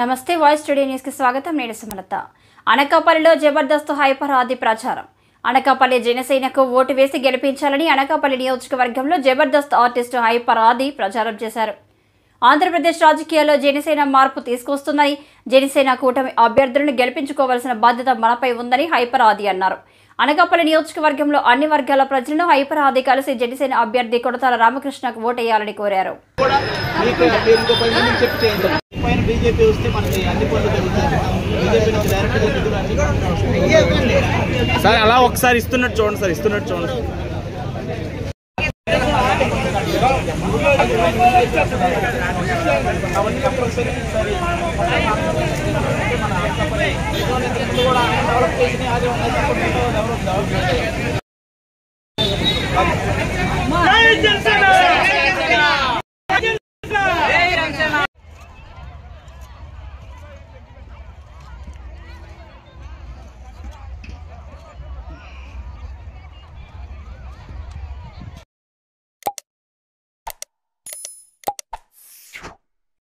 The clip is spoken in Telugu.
నమస్తే వాయిస్ స్టూడియో న్యూస్కి స్వాగతం. నేను సుమలత. అనకాపల్లిలో జబర్దస్త్ హైపర్ ఆది ప్రచారం. అనకాపల్లి జనసేనకు ఓటు వేసి గెలిపించాలని అనకాపల్లి నియోజకవర్గంలో జబర్దస్త్ ఆర్టిస్ట్ హైపర్ ఆది ప్రచారం చేశారు. ఆంధ్రప్రదేశ్ రాజకీయాల్లో జనసేన మార్పు తీసుకొస్తుందని జనసేన కూటమి అభ్యర్థులను గెలిపించుకోవాల్సిన బాధ్యత మనపై ఉందని హైపర్ ఆది అన్నారు. అనకాపల్లి నియోజకవర్గంలో అన్ని వర్గాల ప్రజలను హైపర్ ఆది కలిసి జనసేన అభ్యర్థి కొడతాల రామకృష్ణకు ఓటేయాలని కోరారు. బీజేపీ వస్తే మనకి అన్ని పనులు జరుగుతాయి. బీజేపీ నుంచి సార్ అలా ఒకసారి ఇస్తున్నట్టు చూడండి సార్ ఇస్తున్నట్టు చూడండి. అవన్నీ కంపల్సరీ ఇంతకుముందు కూడా డెవలప్ అదే ఉన్నాయి డెవలప్